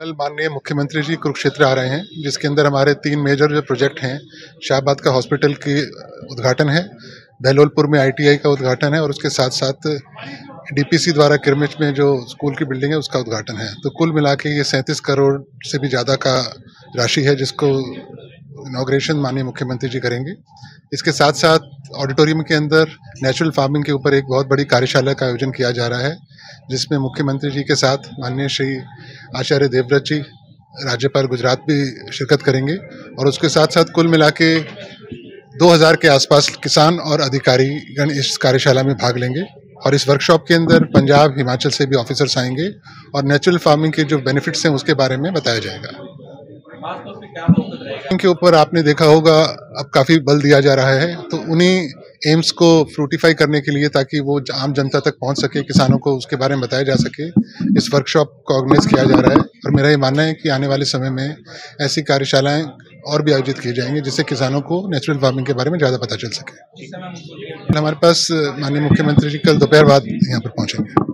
माननीय मुख्यमंत्री जी कुरुक्षेत्र आ रहे हैं, जिसके अंदर हमारे तीन मेजर जो प्रोजेक्ट हैं, शाहबाद का हॉस्पिटल की उद्घाटन है, बहलोलपुर में आईटीआई का उद्घाटन है, और उसके साथ साथ डीपीसी द्वारा किरमिच में जो स्कूल की बिल्डिंग है, उसका उद्घाटन है। तो कुल मिला के ये सैंतीस करोड़ से भी ज़्यादा का राशि है, जिसको इनाग्रेशन माननीय मुख्यमंत्री जी करेंगे। इसके साथ साथ ऑडिटोरियम के अंदर नेचुरल फ़ार्मिंग के ऊपर एक बहुत बड़ी कार्यशाला का आयोजन किया जा रहा है, जिसमें मुख्यमंत्री जी के साथ माननीय श्री आचार्य देवव्रत जी, राज्यपाल गुजरात भी शिरकत करेंगे और उसके साथ साथ कुल मिला के दो हज़ार के आसपास किसान और अधिकारी गण इस कार्यशाला में भाग लेंगे और इस वर्कशॉप के अंदर पंजाब, हिमाचल से भी ऑफिसर्स आएँगे और नेचुरल फ़ार्मिंग के जो बेनिफिट्स हैं उसके बारे में बताया जाएगा। के ऊपर आपने देखा होगा अब काफ़ी बल दिया जा रहा है तो उन्हीं एम्स को फ्रूटिफाई करने के लिए ताकि वो आम जनता तक पहुँच सके किसानों को उसके बारे में बताया जा सके इस वर्कशॉप को ऑर्गेनाइज किया जा रहा है। और मेरा ये मानना है कि आने वाले समय में ऐसी कार्यशालाएँ और भी आयोजित की जाएँगी जिससे किसानों को नेचुरल फ़ार्मिंग के बारे में ज़्यादा पता चल सके। हमारे पास माननीय मुख्यमंत्री जी कल दोपहर बाद यहाँ पर पहुँचेंगे।